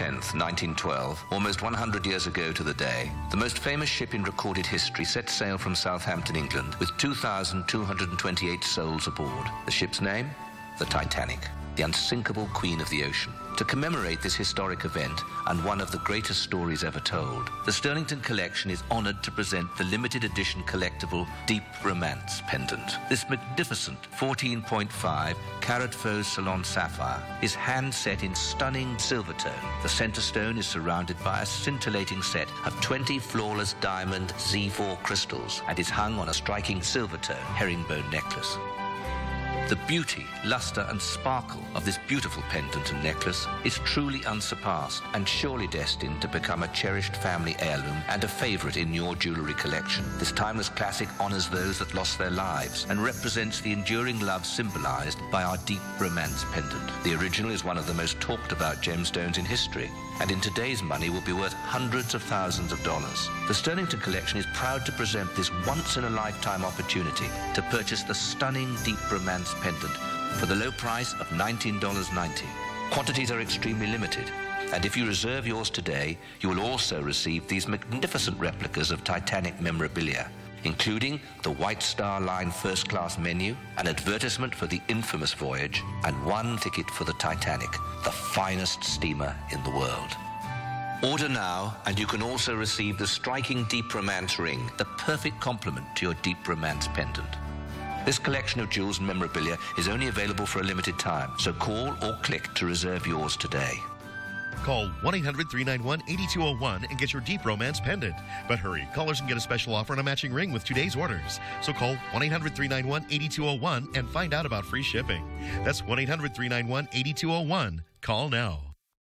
10th, 1912, almost 100 years ago to the day, the most famous ship in recorded history set sail from Southampton, England, with 2,228 souls aboard. The ship's name? The Titanic the unsinkable queen of the ocean. To commemorate this historic event and one of the greatest stories ever told, the Sterlington Collection is honored to present the limited edition collectible Deep Romance pendant. This magnificent 14.5 carat faux Ceylon sapphire is hand set in stunning silver tone. The center stone is surrounded by a scintillating set of 20 flawless diamond Z4 crystals and is hung on a striking silver tone herringbone necklace. The beauty, luster, and sparkle of this beautiful pendant and necklace is truly unsurpassed and surely destined to become a cherished family heirloom and a favorite in your jewelry collection. This timeless classic honors those that lost their lives and represents the enduring love symbolized by our deep romance pendant. The original is one of the most talked about gemstones in history and in today's money will be worth hundreds of thousands of dollars. The Sterlington Collection is proud to present this once-in-a-lifetime opportunity to purchase the stunning deep romance pendant for the low price of $19.90. Quantities are extremely limited, and if you reserve yours today, you will also receive these magnificent replicas of Titanic memorabilia, including the White Star Line first class menu, an advertisement for the infamous voyage, and one ticket for the Titanic, the finest steamer in the world. Order now, and you can also receive the striking Deep Romance ring, the perfect complement to your Deep Romance pendant. This collection of jewels and memorabilia is only available for a limited time, so call or click to reserve yours today. Call 1 800 391 8201 and get your deep romance pendant. But hurry, callers can get a special offer on a matching ring with today's orders. So call 1 800 391 8201 and find out about free shipping. That's 1 800 391 8201. Call now.